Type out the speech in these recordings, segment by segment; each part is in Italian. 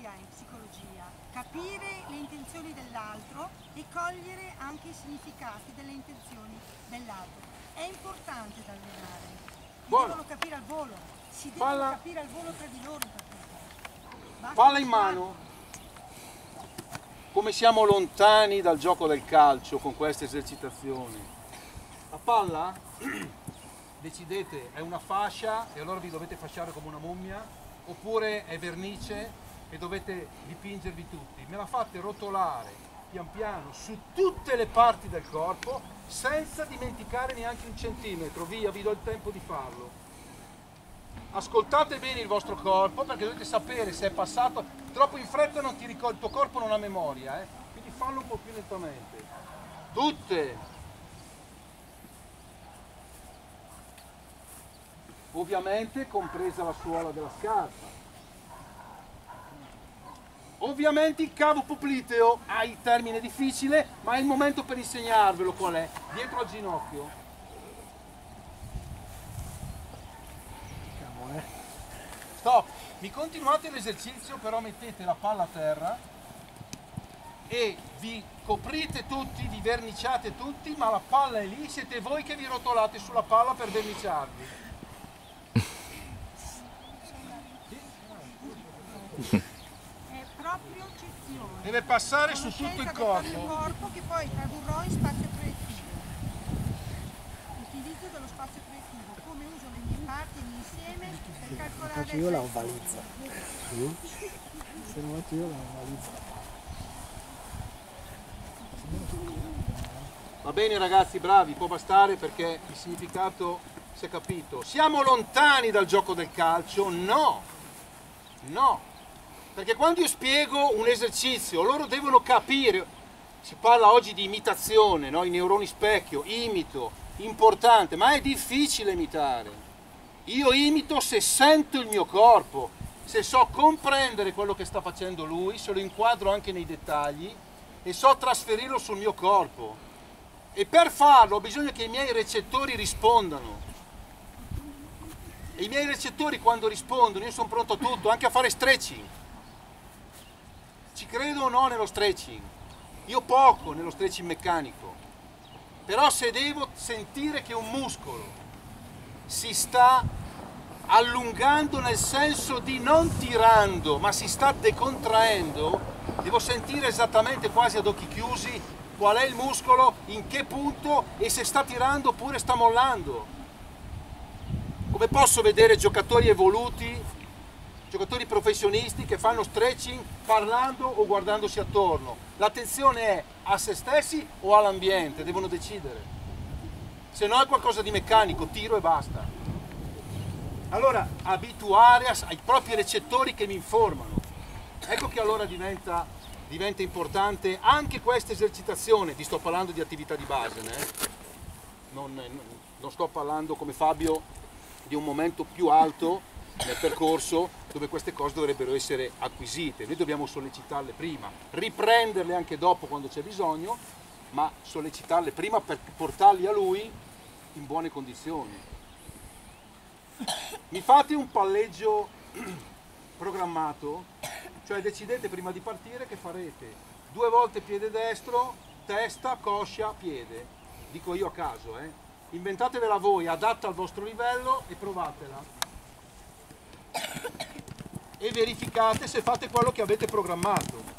empatia in psicologia, capire le intenzioni dell'altro e cogliere anche i significati delle intenzioni dell'altro. È importante da allenare. Devono capire al volo, si devono Palla. capire al volo tra di loro. Basta Palla in mano. Come siamo lontani dal gioco del calcio con queste esercitazioni. La palla, decidete, è una fascia e allora vi dovete fasciare come una mummia, oppure è vernice e dovete dipingervi tutti. Me la fate rotolare pian piano su tutte le parti del corpo senza dimenticare neanche un centimetro. Via, vi do il tempo di farlo. Ascoltate bene il vostro corpo perché dovete sapere se è passato troppo in fretta non ti ricordi, il tuo corpo non ha memoria, eh? quindi fallo un po' più lentamente. Tutte. Ovviamente compresa la suola della scarpa. Ovviamente il cavo popliteo ha il termine difficile, ma è il momento per insegnarvelo qual è. Dietro al ginocchio. Stop, mi continuate l'esercizio, però mettete la palla a terra e vi coprite tutti, vi verniciate tutti, ma la palla è lì, siete voi che vi rotolate sulla palla per verniciarvi. Deve passare su tutto il del proprio corpo. corpo che poi tradurrò in spazio proiettivo. Utilizzo dello spazio proiettivo, come uso le mie parti e insieme per calcolare Faccio io la il peso. ovalizza. Se non faccio io la ovalizza. Va bene ragazzi, bravi, può bastare perché il significato si è capito. Siamo lontani dal gioco del calcio? No, no. Perché quando io spiego un esercizio, loro devono capire, si parla oggi di imitazione, no? i neuroni specchio, imito, importante, ma è difficile imitare. Io imito se sento il mio corpo, se so comprendere quello che sta facendo lui, se lo inquadro anche nei dettagli e so trasferirlo sul mio corpo. E per farlo ho bisogno che i miei recettori rispondano. E i miei recettori quando rispondono, io sono pronto a tutto, anche a fare stretching. Ci credo o no nello stretching? Io poco nello stretching meccanico. Però se devo sentire che un muscolo si sta allungando nel senso di non tirando, ma si sta decontraendo, devo sentire esattamente quasi ad occhi chiusi qual è il muscolo, in che punto e se sta tirando oppure sta mollando. Come posso vedere giocatori evoluti, giocatori professionisti che fanno stretching parlando o guardandosi attorno? L'attenzione è a se stessi o all'ambiente, devono decidere. Se no è qualcosa di meccanico, tiro e basta. Allora, abituare ai propri recettori che mi informano. Ecco che allora diventa, diventa importante anche questa esercitazione. Ti sto parlando di attività di base, non, non- non sto parlando come Fabio di un momento più alto nel percorso dove queste cose dovrebbero essere acquisite. Noi dobbiamo sollecitarle prima, riprenderle anche dopo quando c'è bisogno, ma sollecitarle prima per portarli a lui in buone condizioni. Mi fate un palleggio programmato, cioè decidete prima di partire che farete due volte piede destro, testa, coscia, piede. Dico io a caso, eh. Inventatevela voi, adatta al vostro livello e provatela. E verificate se fate quello che avete programmato.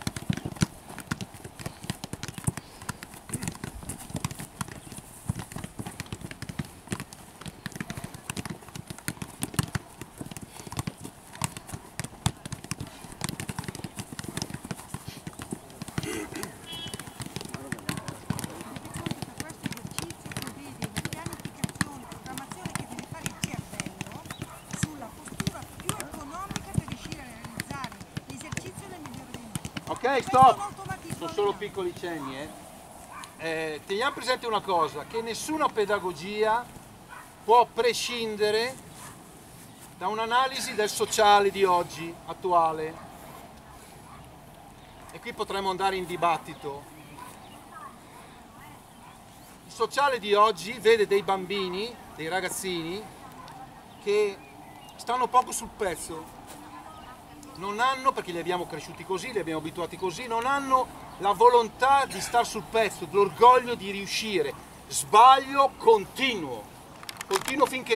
Per questo esercizio prevede una pianificazione, programmazione che deve fare il cervello sulla postura più economica per riuscire a realizzare l'esercizio nel migliore dei modi. Ok, stop! Sono solo piccoli cenni, eh. Eh, teniamo presente una cosa, che nessuna pedagogia può prescindere da un'analisi del sociale di oggi, attuale. E qui potremmo andare in dibattito. Il sociale di oggi vede dei bambini, dei ragazzini, che stanno poco sul pezzo, non hanno, perché li abbiamo cresciuti così, li abbiamo abituati così, non hanno la volontà di star sul pezzo, l'orgoglio di riuscire. Sbaglio continuo, continuo finché...